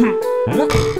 Hmm.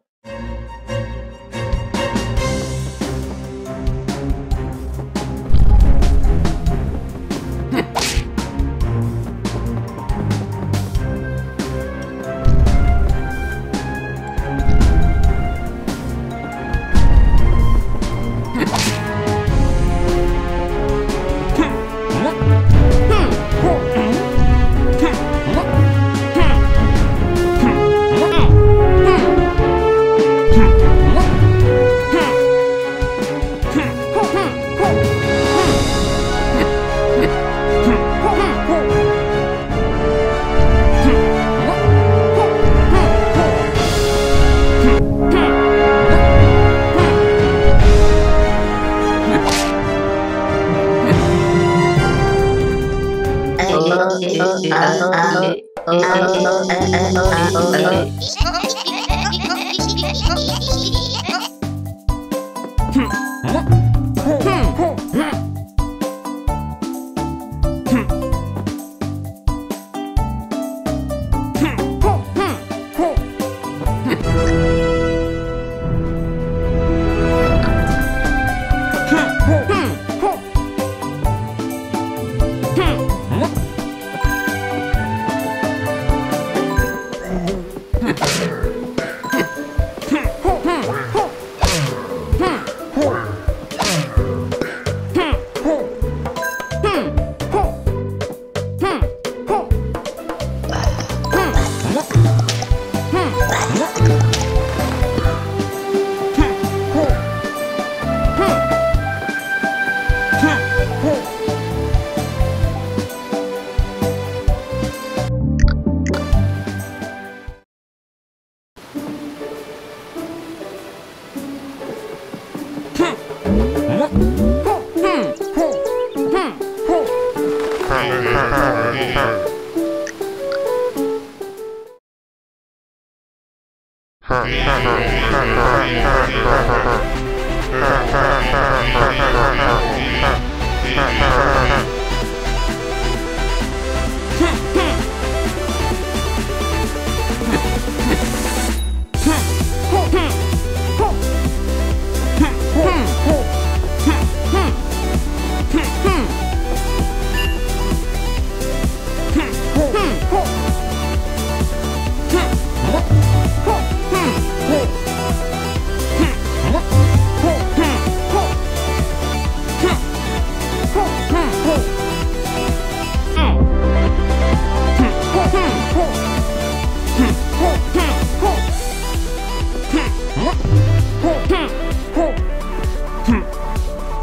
Huh? What?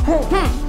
嗯。哼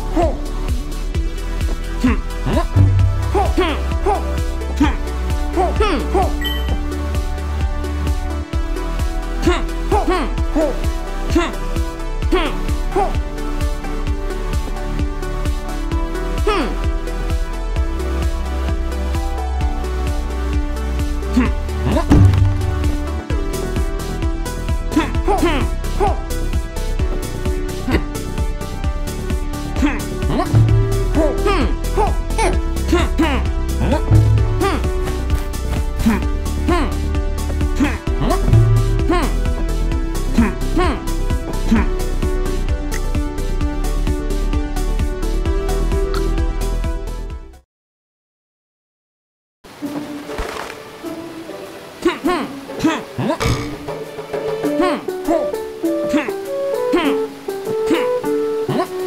嗯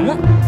怎了？